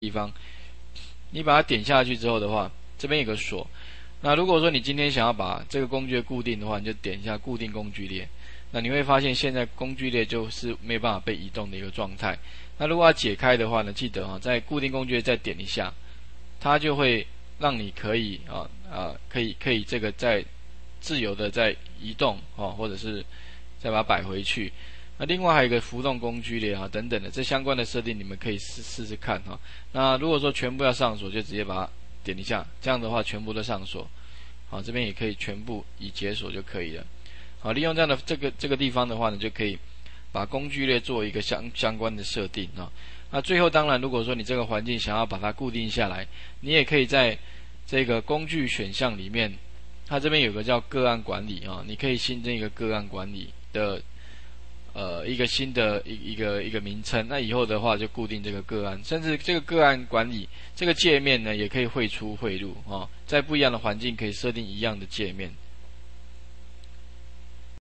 地方，你把它点下去之后的话，这边有个锁。那如果说你今天想要把这个工具固定的话，你就点一下固定工具列。那你会发现现在工具列就是没有办法被移动的一个状态。那如果要解开的话呢，记得啊，在固定工具列再点一下，它就会让你可以啊啊可以可以这个再自由的再移动啊，或者是再把它摆回去。那另外还有一个浮动工具列啊等等的，这相关的设定你们可以试试试看哈。那如果说全部要上锁，就直接把它点一下，这样的话全部都上锁。好，这边也可以全部已解锁就可以了。好，利用这样的这个这个地方的话呢，就可以把工具列做一个相相关的设定啊。那最后当然，如果说你这个环境想要把它固定下来，你也可以在这个工具选项里面，它这边有个叫个案管理啊，你可以新增一个个案管理的。呃，一个新的一一个一个名称，那以后的话就固定这个个案，甚至这个个案管理这个界面呢，也可以汇出汇入啊，在不一样的环境可以设定一样的界面。